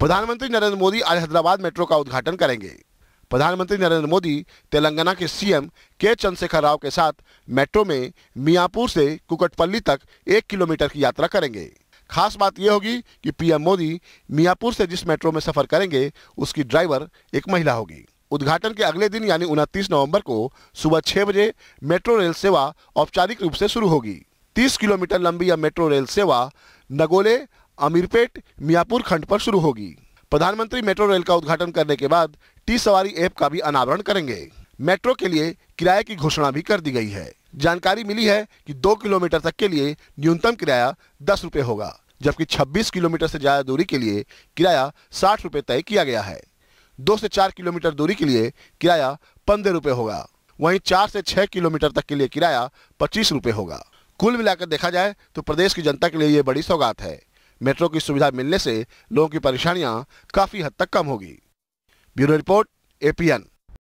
प्रधानमंत्री नरेंद्र मोदी आज हैदराबाद मेट्रो का उद्घाटन करेंगे। प्रधानमंत्री नरेंद्र मोदी तेलंगाना के सीएम के चंद्रशेखर राव के साथ मेट्रो में मियापुर से कुकटपल्ली तक एक किलोमीटर की यात्रा करेंगे। खास बात यह होगी कि पीएम मोदी मियापुर से जिस मेट्रो में सफ़र करेंगे, उसकी ड्राइवर एक महिला होगी। उद्घाटन के अगले दिन यानी उनतीस नवंबर को सुबह छह बजे मेट्रो रेल सेवा औपचारिक रूप से शुरू होगी। 30 किलोमीटर लंबी यह मेट्रो रेल सेवा नगोले अमीरपेट, मियापुर खंड पर शुरू होगी। प्रधानमंत्री मेट्रो रेल का उद्घाटन करने के बाद टी सवारी ऐप का भी अनावरण करेंगे। मेट्रो के लिए किराए की घोषणा भी कर दी गई है। जानकारी मिली है कि दो किलोमीटर तक के लिए न्यूनतम किराया दस रुपए होगा, जबकि 26 किलोमीटर से ज़्यादा दूरी के लिए किराया साठ रुपए तय किया गया है। दो से चार किलोमीटर दूरी के लिए किराया पंद्रह रुपए होगा। वहीं चार से छह किलोमीटर तक के लिए किराया पच्चीस रुपए होगा। कुल मिलाकर देखा जाए तो प्रदेश की जनता के लिए ये बड़ी सौगात है। मेट्रो की सुविधा मिलने से लोगों की परेशानियाँ काफ़ी हद तक कम होगी। Bureau report APN